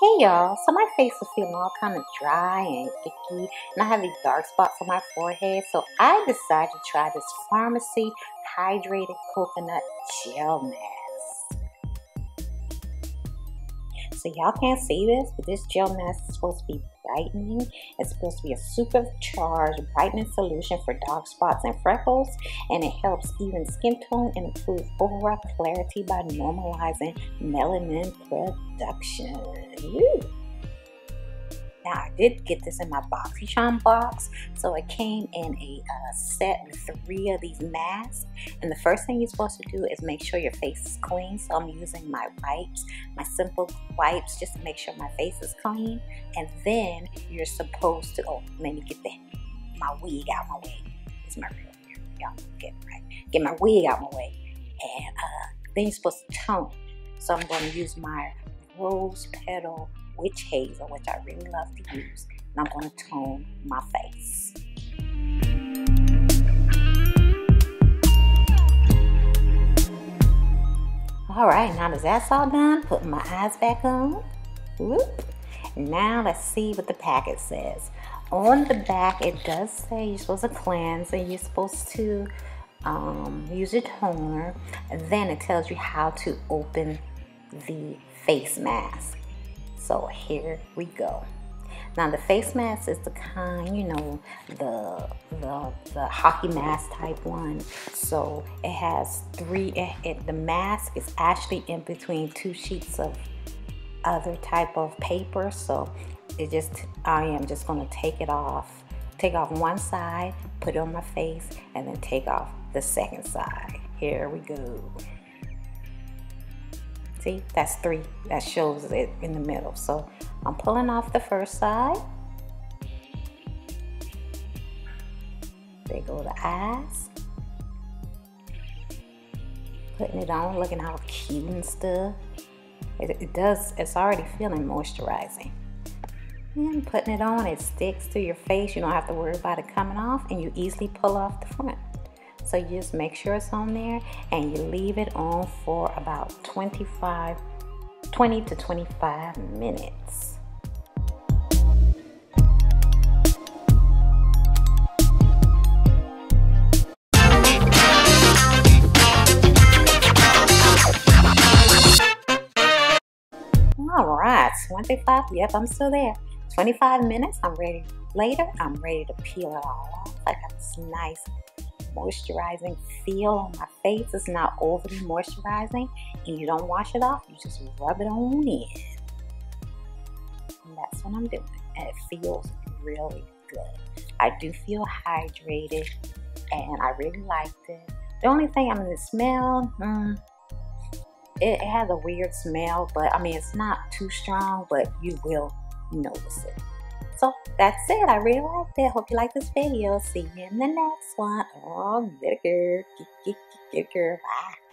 Hey y'all, so my face is feeling all kind of dry and icky, and I have these dark spots on my forehead, so I decided to try this Farmacy Hydrated Coconut Gel Mask. So y'all can't see this, but this gel mask is supposed to be brightening. It's supposed to be a supercharged brightening solution for dark spots and freckles, and it helps even skin tone and improve overall clarity by normalizing melanin production. Woo. Now I did get this in my BoxyCharm box, so it came in a uh, set with three of these masks. And the first thing you're supposed to do is make sure your face is clean. So I'm using my wipes, my simple wipes, just to make sure my face is clean. And then you're supposed to, oh, let me get my wig out my way. It's my real hair. Y'all get right. Get my wig out my way. And uh, then you're supposed to tone. So I'm to use my rose petal witch hazel, which I really love to use. And I'm going to tone my face. All right, now that that's all done, putting my eyes back on. Whoop. Now let's see what the packet says. On the back, it does say you're supposed to cleanse and you're supposed to um, use a toner. And then it tells you how to open the face mask. So here we go. Now the face mask is the kind, you know, the the, the hockey mask type one. So it has three, it, it, the mask is actually in between two sheets of other type of paper. So it just, I am just gonna take it off, take off one side, put it on my face, and then take off the second side. Here we go. See, that's three. That shows it in the middle. So I'm pulling off the first side. There go the eyes. Putting it on, looking how cute and stuff. It, it does, it's already feeling moisturizing. And putting it on, it sticks to your face. You don't have to worry about it coming off and you easily pull off the front. So you just make sure it's on there and you leave it on for about 25, 20 to 25 minutes. All right, 25, yep, I'm still there. 25 minutes, I'm ready. Later, I'm ready to peel it all off. I got this nice moisturizing feel on my face. It's not overly moisturizing and you don't wash it off. You just rub it on in. And that's what I'm doing. And it feels really good. I do feel hydrated and I really liked it. The only thing I'm going to smell, mm, it, it has a weird smell, but I mean, it's not too strong, but you will notice it. So that's it. I really liked it. Hope you like this video. See you in the next one. Oh, little girl. Get, girl. Bye.